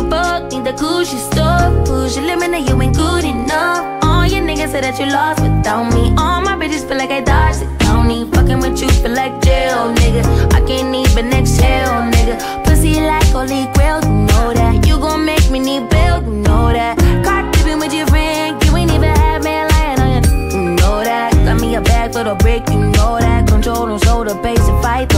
you booked, need the Gucci store Push your limit, now you ain't good enough. All your niggas say that you lost without me. All my bitches feel like I dodged it County Fucking with you feel like jail, nigga. I can't even exhale, nigga. Pussy like Holy Grail, you know that. You gon' make me need bail, you know that. Caught dipping with your friend, you ain't even had man lying on your You know that. Got me a bag for the brick, you know that. Control on shoulder, pace and fight,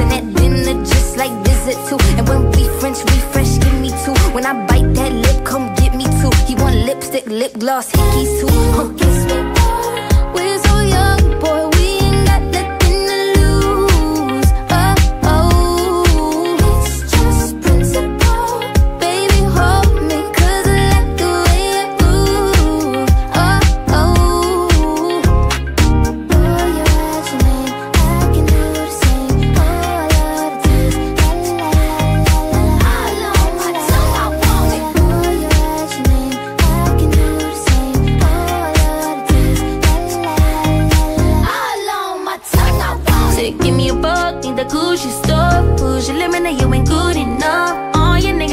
And that dinner just like dessert too. And when we French refresh, give me two. When I bite that lip, come get me two. He want lipstick, lip gloss, hickeys too. Huh. We're so young, boy?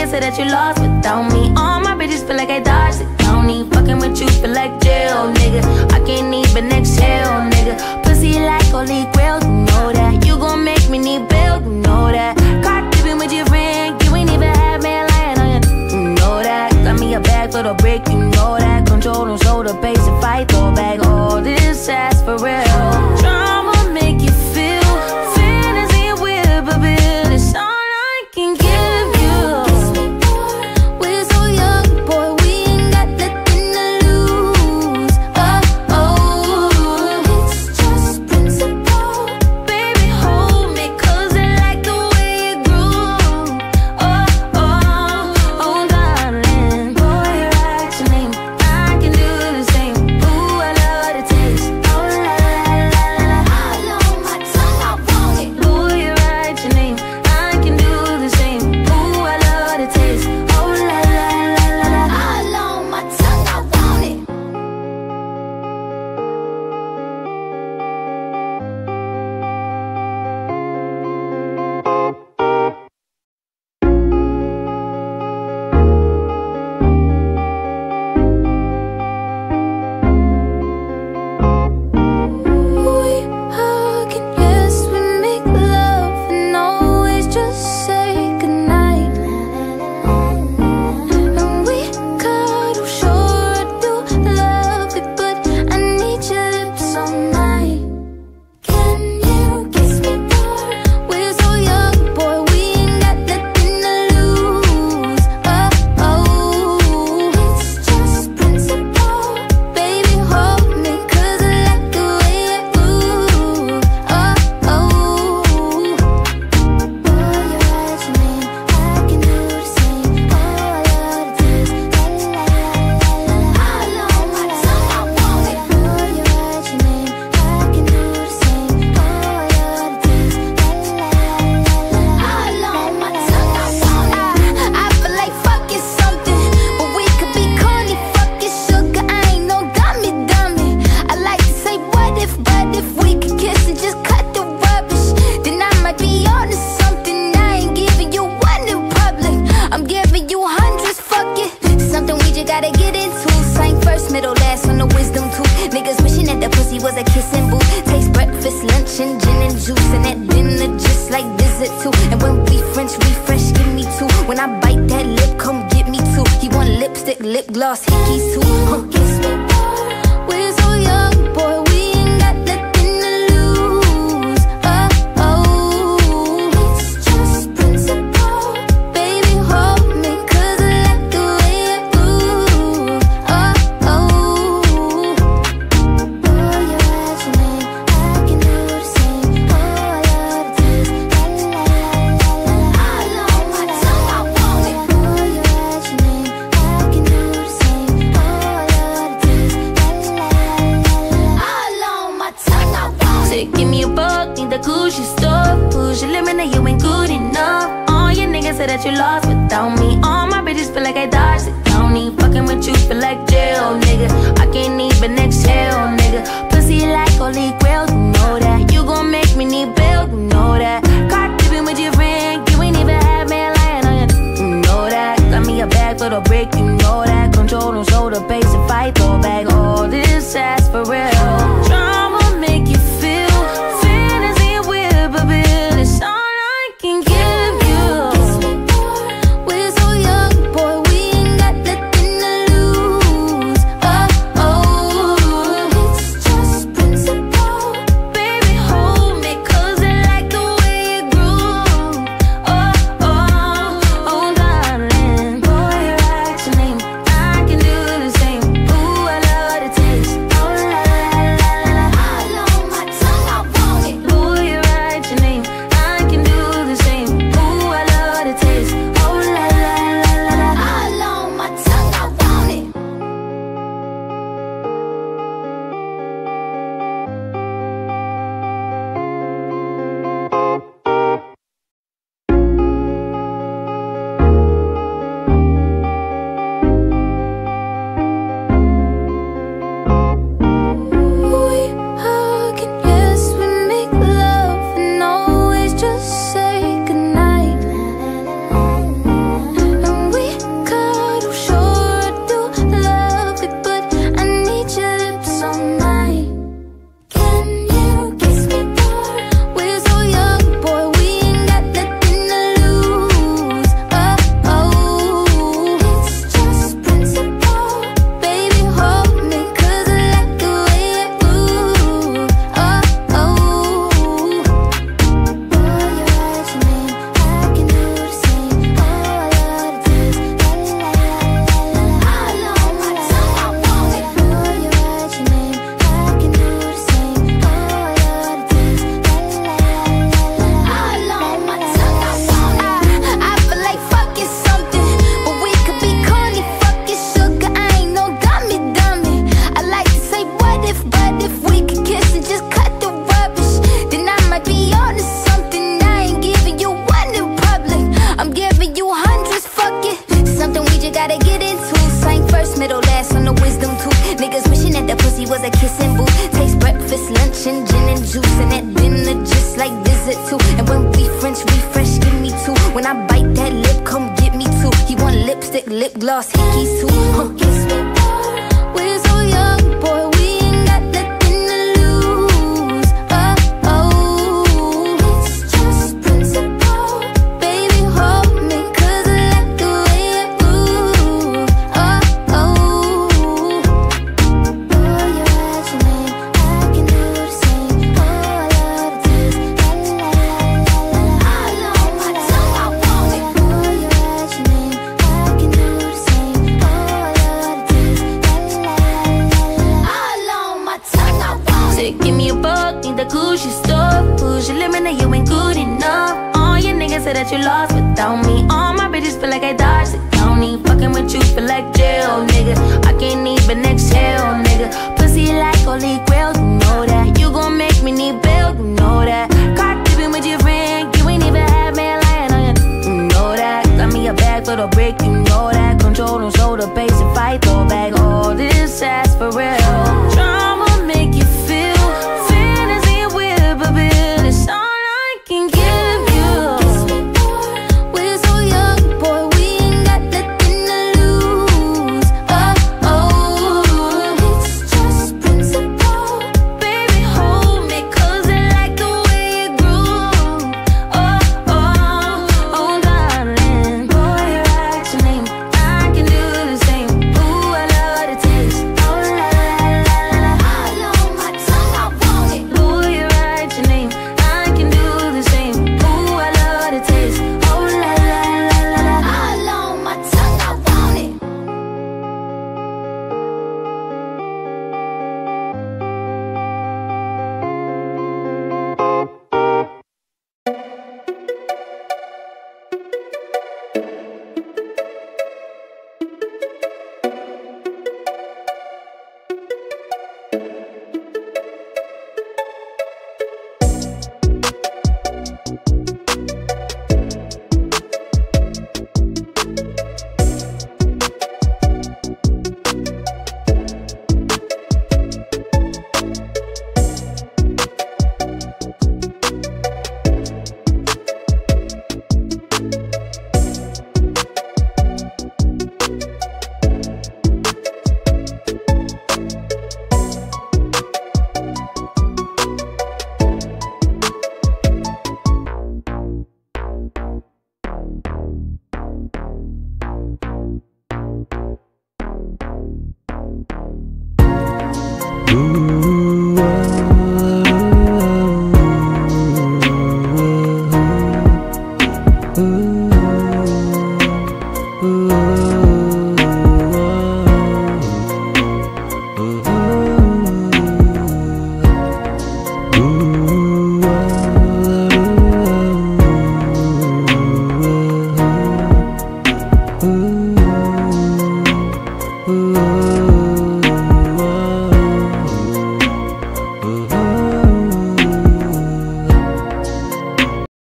Say that you lost without me. All my bitches feel like I dodged the county. fucking with you, feel like jail, nigga. I can't even exhale, nigga. Pussy like holy grail, you know that. You gon' make me need bail, you know that. Car dipping with your friend, you ain't even have me lying on your, you know that. Got me a bag for the brick, you know that. Control on the pace and fight, throw back all this ass for real. Drama. that you lost.